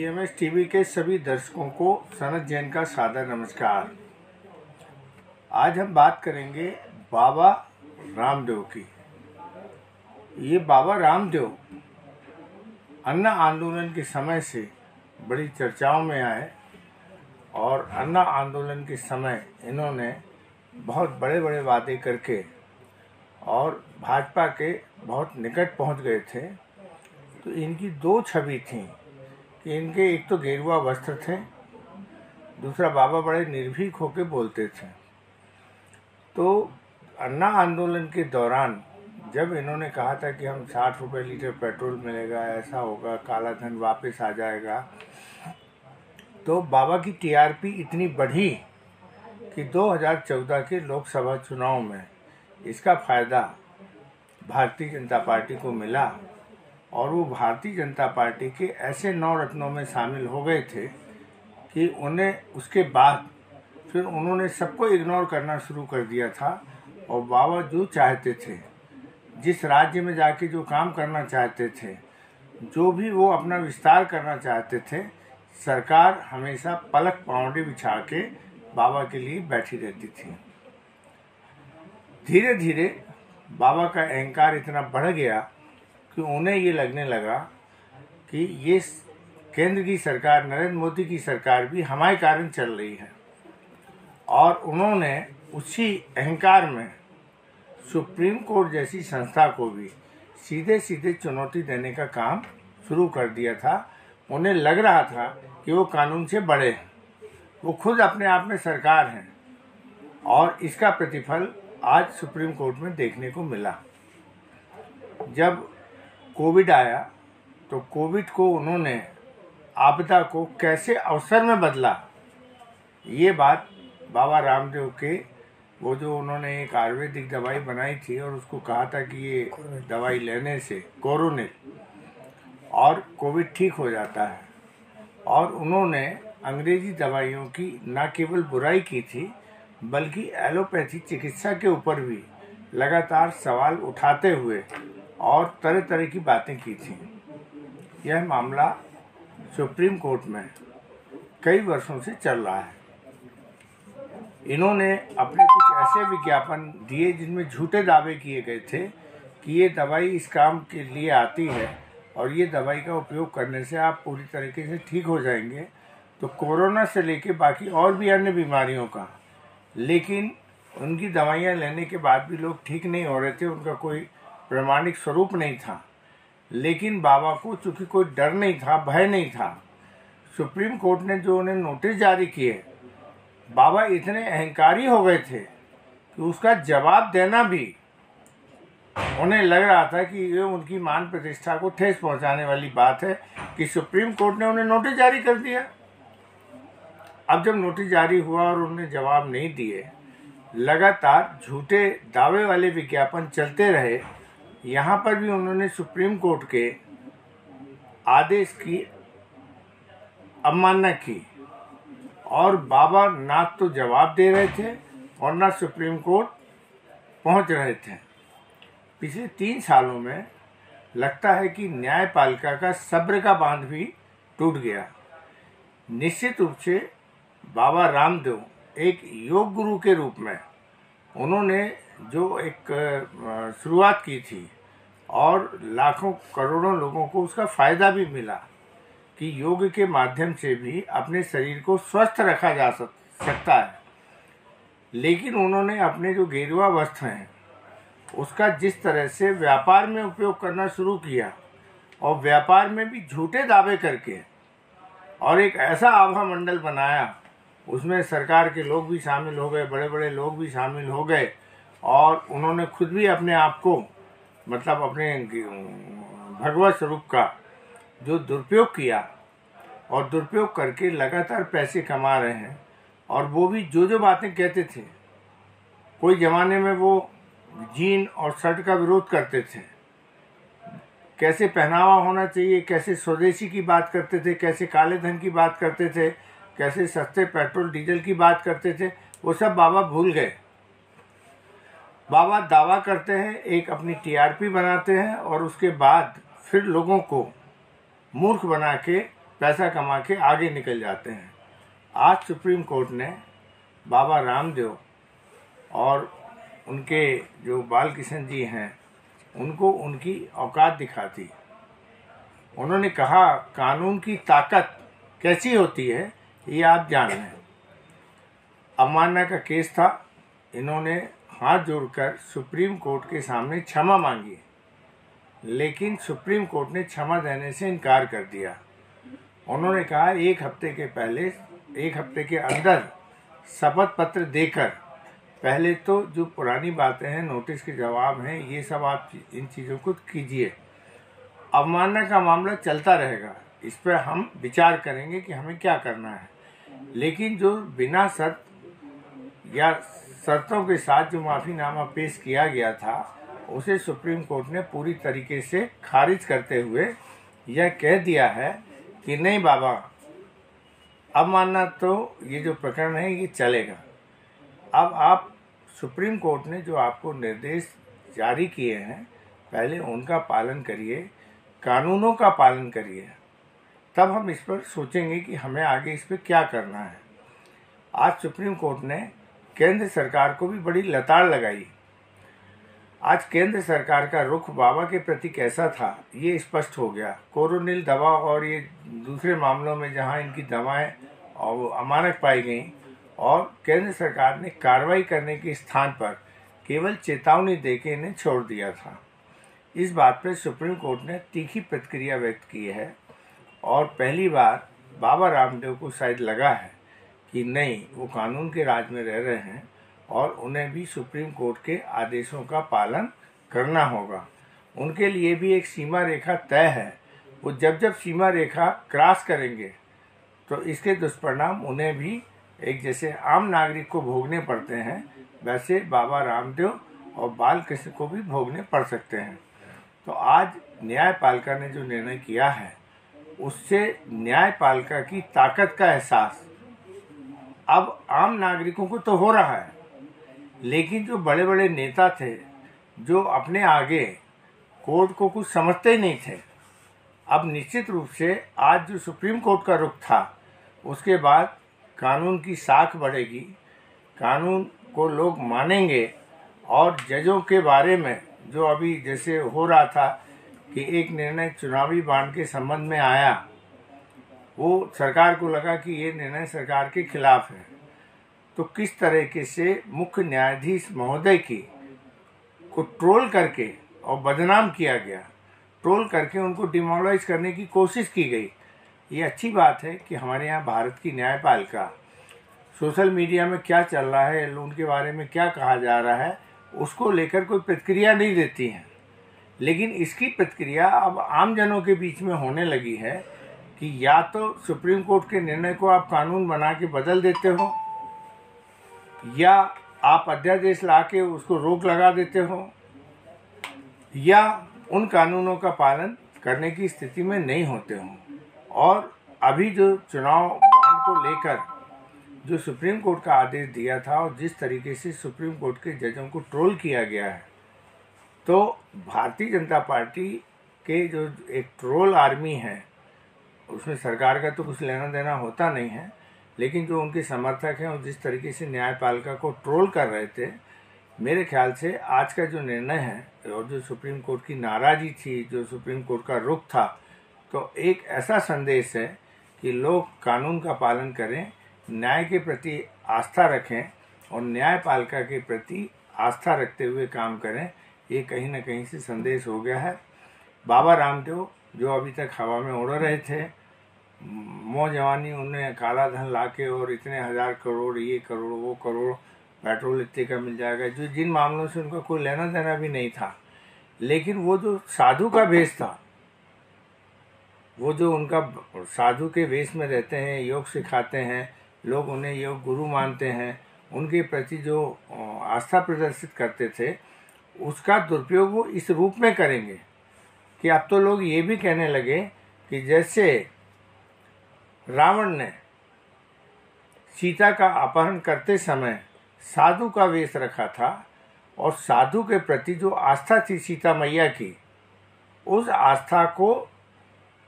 EMS TV के सभी दर्शकों को सनत जैन का सादर नमस्कार। आज हम बात करेंगे बाबा रामदेव की। ये बाबा रामदेव अन्ना आंदोलन के समय से बड़ी चर्चाओं में आए और अन्ना आंदोलन के समय इन्होंने बहुत बड़े बड़े वादे करके और भाजपा के बहुत निकट पहुँच गए थे। तो इनकी दो छवि थी। कि इनके एक तो गेरुआ वस्त्र थे, दूसरा बाबा बड़े निर्भीक होकर बोलते थे। तो अन्ना आंदोलन के दौरान जब इन्होंने कहा था कि हम साठ रुपये लीटर पेट्रोल मिलेगा, ऐसा होगा, काला धन वापस आ जाएगा तो बाबा की टीआरपी इतनी बढ़ी कि 2014 के लोकसभा चुनाव में इसका फ़ायदा भारतीय जनता पार्टी को मिला। और वो भारतीय जनता पार्टी के ऐसे नौ रत्नों में शामिल हो गए थे कि उन्हें, उसके बाद फिर उन्होंने सबको इग्नोर करना शुरू कर दिया था और बाबा जो चाहते थे, जिस राज्य में जाके जो काम करना चाहते थे, जो भी वो अपना विस्तार करना चाहते थे, सरकार हमेशा पलक पाउंडे बिछा के बाबा के लिए बैठी रहती थी। धीरे धीरे बाबा का अहंकार इतना बढ़ गया कि उन्हें ये लगने लगा कि ये केंद्र की सरकार, नरेंद्र मोदी की सरकार भी हमारे कारण चल रही है। और उन्होंने उसी अहंकार में सुप्रीम कोर्ट जैसी संस्था को भी सीधे सीधे चुनौती देने का काम शुरू कर दिया था। उन्हें लग रहा था कि वो कानून से बड़े हैं। वो खुद अपने आप में सरकार हैं और इसका प्रतिफल आज सुप्रीम कोर्ट में देखने को मिला। जब कोविड आया तो कोविड को उन्होंने आपदा को कैसे अवसर में बदला? ये बात बाबा रामदेव के वो जो उन्होंने एक आयुर्वेदिक दवाई बनाई थी और उसको कहा था कि ये दवाई लेने से कोरोनिल और कोविड ठीक हो जाता है। और उन्होंने अंग्रेज़ी दवाइयों की न केवल बुराई की थी बल्कि एलोपैथी चिकित्सा के ऊपर भी लगातार सवाल उठाते हुए और तरह तरह की बातें की थी। यह मामला सुप्रीम कोर्ट में कई वर्षों से चल रहा है। इन्होंने अपने कुछ ऐसे विज्ञापन दिए जिनमें झूठे दावे किए गए थे कि ये दवाई इस काम के लिए आती है और ये दवाई का उपयोग करने से आप पूरी तरीके से ठीक हो जाएँगे। तो कोरोना से लेके बाकी और भी अन्य बीमारियों का। लेकिन उनकी दवाइयाँ लेने के बाद भी लोग ठीक नहीं हो रहे थे, उनका कोई प्रमाणिक स्वरूप नहीं था। लेकिन बाबा को चूँकि कोई डर नहीं था, भय नहीं था, सुप्रीम कोर्ट ने जो उन्हें नोटिस जारी किए, बाबा इतने अहंकारी हो गए थे कि उसका जवाब देना भी उन्हें लग रहा था कि ये उनकी मान प्रतिष्ठा को ठेस पहुँचाने वाली बात है कि सुप्रीम कोर्ट ने उन्हें नोटिस जारी कर दिया। अब जब नोटिस जारी हुआ और उन्होंने जवाब नहीं दिए, लगातार झूठे दावे वाले विज्ञापन चलते रहे यहाँ पर भी उन्होंने सुप्रीम कोर्ट के आदेश की अवमानना की और बाबा ना तो जवाब दे रहे थे और ना सुप्रीम कोर्ट पहुँच रहे थे। पिछले तीन सालों में लगता है कि न्यायपालिका का सब्र का बाँध भी टूट गया। निश्चित रूप से बाबा रामदेव एक योग गुरु के रूप में उन्होंने जो एक शुरुआत की थी और लाखों करोड़ों लोगों को उसका फ़ायदा भी मिला कि योग के माध्यम से भी अपने शरीर को स्वस्थ रखा जा सकता है। लेकिन उन्होंने अपने जो गेरुआ वस्त्र हैं, उसका जिस तरह से व्यापार में उपयोग करना शुरू किया और व्यापार में भी झूठे दावे करके और एक ऐसा आभा मंडल बनाया, उसमें सरकार के लोग भी शामिल हो गए बड़े बड़े लोग भी शामिल हो गए और उन्होंने खुद भी अपने आप को मतलब अपने भगवत स्वरूप का जो दुरुपयोग किया और दुरुपयोग करके लगातार पैसे कमा रहे हैं और वो भी जो जो बातें कहते थे। कोई ज़माने में वो जीन और शर्ट का विरोध करते थे। कैसे पहनावा होना चाहिए, कैसे स्वदेशी की बात करते थे, कैसे काले धन की बात करते थे, कैसे सस्ते पेट्रोल, डीजल की बात करते थे, वो सब बाबा भूल गए। बाबा दावा करते हैं, एक अपनी टीआरपी बनाते हैं और उसके बाद फिर लोगों को मूर्ख बना के पैसा कमा के आगे निकल जाते हैं। आज सुप्रीम कोर्ट ने बाबा रामदेव और उनके जो बाल किशन जी हैं, उनको उनकी औकात दिखाती। उन्होंने कहा, कानून की ताकत कैसी होती है, ये आप जान लें अवमानना का केस था। इन्होंने हाथ जोड़कर सुप्रीम कोर्ट के सामने क्षमा मांगी। लेकिन सुप्रीम कोर्ट ने क्षमा देने से इनकार कर दिया। उन्होंने कहा, एक हफ़्ते के पहले, एक हफ़्ते के अंदर शपथ पत्र देकर, पहले तो जो पुरानी बातें हैं, नोटिस के जवाब हैं, ये सब आप इन चीज़ों को कीजिए। अवमानना का मामला चलता रहेगा। इस पर हम विचार करेंगे कि हमें क्या करना है। लेकिन जो बिना शर्त या शर्तों के साथ जो माफ़ीनामा पेश किया गया था, उसे सुप्रीम कोर्ट ने पूरी तरीके से खारिज करते हुए यह कह दिया है कि नहीं बाबा, अब मानना तो ये जो प्रकरण है, ये चलेगा। अब आप, सुप्रीम कोर्ट ने जो आपको निर्देश जारी किए हैं, पहले उनका पालन करिए, कानूनों का पालन करिए। तब हम इस पर सोचेंगे कि हमें आगे इस पर क्या करना है। आज सुप्रीम कोर्ट ने केंद्र सरकार को भी बड़ी लताड़ लगाई। आज केंद्र सरकार का रुख बाबा के प्रति कैसा था, ये स्पष्ट हो गया। कोरोनिल दवा और ये दूसरे मामलों में जहाँ इनकी दवाएँ और अमानक पाई गई और केंद्र सरकार ने कार्रवाई करने के स्थान पर केवल चेतावनी देके इन्हें छोड़ दिया था। इस बात पर सुप्रीम कोर्ट ने तीखी प्रतिक्रिया व्यक्त की है और पहली बार बाबा रामदेव को शायद लगा है। कि नहीं, वो कानून के राज में रह रहे हैं और उन्हें भी सुप्रीम कोर्ट के आदेशों का पालन करना होगा। उनके लिए भी एक सीमा रेखा तय है। वो जब जब सीमा रेखा क्रॉस करेंगे तो इसके दुष्परिणाम उन्हें भी एक जैसे आम नागरिक को भोगने पड़ते हैं, वैसे बाबा रामदेव और बाल कृष्ण को भी भोगने पड़ सकते हैं। तो आज न्यायपालिका ने जो निर्णय किया है, उससे न्यायपालिका की ताकत का एहसास अब आम नागरिकों को तो हो रहा है, लेकिन जो बड़े बड़े नेता थे, जो अपने आगे कोर्ट को कुछ समझते ही नहीं थे, अब निश्चित रूप से आज जो सुप्रीम कोर्ट का रुख था, उसके बाद कानून की साख बढ़ेगी, कानून को लोग मानेंगे, और जजों के बारे में जो अभी जैसे हो रहा था कि एक निर्णय चुनावी बांड के संबंध में आया वो सरकार को लगा कि ये निर्णय सरकार के खिलाफ है। तो किस तरीके से मुख्य न्यायाधीश महोदय की को ट्रोल करके और बदनाम किया गया, ट्रोल करके उनको डिमोलाइज करने की कोशिश की गई, ये अच्छी बात है कि हमारे यहाँ भारत की न्यायपालिका, सोशल मीडिया में क्या चल रहा है उनके बारे में क्या कहा जा रहा है, उसको लेकर कोई प्रतिक्रिया नहीं देती हैं। लेकिन इसकी प्रतिक्रिया अब आम जनों के बीच में होने लगी है कि या तो सुप्रीम कोर्ट के निर्णय को आप कानून बना के बदल देते हो, या आप अध्यादेश ला के उसको रोक लगा देते हो, या उन कानूनों का पालन करने की स्थिति में नहीं होते हो। और अभी जो चुनाव बांड को लेकर जो सुप्रीम कोर्ट का आदेश दिया था और जिस तरीके से सुप्रीम कोर्ट के जजों को ट्रोल किया गया है तो भारतीय जनता पार्टी के जो एक ट्रोल आर्मी है उसमें सरकार का तो कुछ लेना देना होता नहीं है, लेकिन जो उनके समर्थक हैं और जिस तरीके से न्यायपालिका को ट्रोल कर रहे थे, मेरे ख्याल से आज का जो निर्णय है और जो सुप्रीम कोर्ट की नाराज़ी थी, जो सुप्रीम कोर्ट का रुख था तो एक ऐसा संदेश है कि लोग कानून का पालन करें, न्याय के प्रति आस्था रखें और न्यायपालिका के प्रति आस्था रखते हुए काम करें, ये कहीं ना कहीं से संदेश हो गया है। बाबा रामदेव जो अभी तक हवा में उड़ रहे थे जवानी उन्हें काला धन लाके और इतने हज़ार करोड़, ये करोड़, वो करोड़ पेट्रोल इतने का मिल जाएगा, जो जिन मामलों से उनका कोई लेना देना भी नहीं था। लेकिन वो जो साधु का भेष था, वो जो उनका साधु के वेश में रहते हैं, योग सिखाते हैं, लोग उन्हें योग गुरु मानते हैं, उनके प्रति जो आस्था प्रदर्शित करते थे, उसका दुरुपयोग वो इस रूप में करेंगे। कि अब तो लोग ये भी कहने लगे कि जैसे रावण ने सीता का अपहरण करते समय साधु का वेश रखा था और साधु के प्रति जो आस्था थी सीता मैया की, उस आस्था को,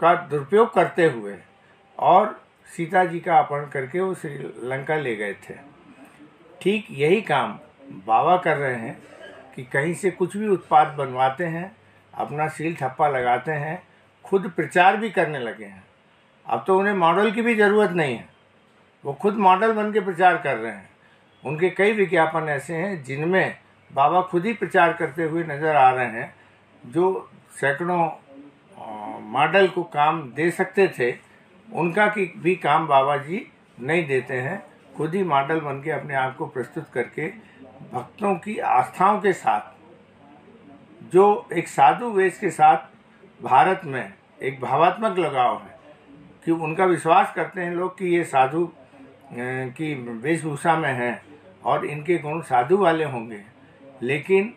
का दुरुपयोग करते हुए और सीता जी का अपहरण करके वो श्रीलंका ले गए थे। ठीक यही काम बाबा कर रहे हैं कि कहीं से कुछ भी उत्पाद बनवाते हैं, अपना सील ठप्पा लगाते हैं, खुद प्रचार भी करने लगे हैं। अब तो उन्हें मॉडल की भी ज़रूरत नहीं है। वो खुद मॉडल बन के प्रचार कर रहे हैं। उनके कई विज्ञापन ऐसे हैं जिनमें बाबा खुद ही प्रचार करते हुए नज़र आ रहे हैं, जो सैकड़ों मॉडल को काम दे सकते थे। उनका की, भी काम बाबा जी नहीं देते हैं। खुद ही मॉडल बन के अपने आप को प्रस्तुत करके भक्तों की आस्थाओं के साथ, जो एक साधु वेश के साथ भारत में एक भावात्मक लगाव है। कि उनका विश्वास करते हैं लोग कि ये साधु की वेशभूषा में हैं और इनके गुण साधु वाले होंगे। लेकिन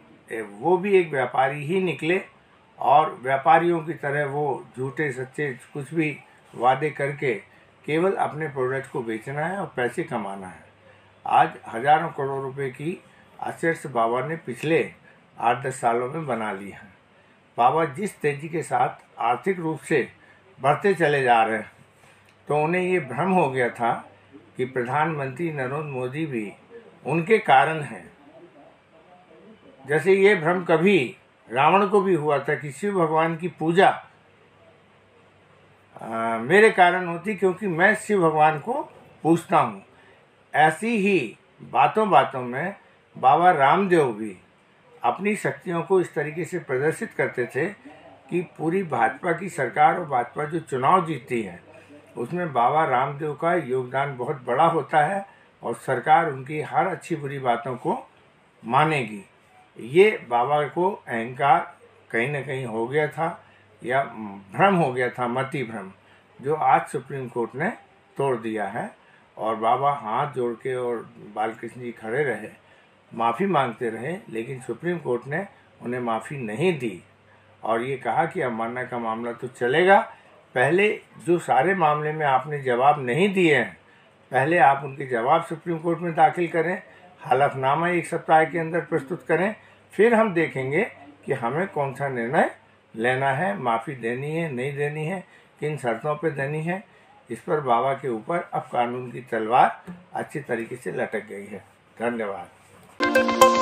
वो भी एक व्यापारी ही निकले और व्यापारियों की तरह वो झूठे, सच्चे कुछ भी वादे करके केवल अपने प्रोडक्ट को बेचना है और पैसे कमाना है। आज हज़ारों करोड़ रुपए की आश्चर्य बाबा ने पिछले आठ दस सालों में बना ली है। बाबा जिस तेज़ी के साथ आर्थिक रूप से बढ़ते चले जा रहे तो उन्हें ये भ्रम हो गया था कि प्रधानमंत्री नरेंद्र मोदी भी उनके कारण हैं। जैसे ये भ्रम कभी रावण को भी हुआ था कि शिव भगवान की पूजा आ, मेरे कारण होती क्योंकि मैं शिव भगवान को पूछता हूँ। ऐसी ही बातों बातों में बाबा रामदेव भी अपनी शक्तियों को इस तरीके से प्रदर्शित करते थे कि पूरी भाजपा की सरकार और भाजपा जो चुनाव जीतती है, उसमें बाबा रामदेव का योगदान बहुत बड़ा होता है और सरकार उनकी हर अच्छी बुरी बातों को मानेगी। ये बाबा को अहंकार कहीं ना कहीं हो गया था या भ्रम हो गया था, मति भ्रम, जो आज सुप्रीम कोर्ट ने तोड़ दिया है। और बाबा हाथ जोड़ के और बालकृष्ण जी खड़े रहे, माफ़ी मांगते रहे, लेकिन सुप्रीम कोर्ट ने उन्हें माफ़ी नहीं दी। और ये कहा कि अवमानना का मामला तो चलेगा। पहले जो सारे मामले में आपने जवाब नहीं दिए हैं, पहले आप उनके जवाब सुप्रीम कोर्ट में दाखिल करें, हलफनामा एक सप्ताह के अंदर प्रस्तुत करें, फिर हम देखेंगे कि हमें कौन सा निर्णय लेना है, माफ़ी देनी है, नहीं देनी है, किन शर्तों पर देनी है। इस पर बाबा के ऊपर अब कानून की तलवार अच्छी तरीके से लटक गई है। धन्यवाद।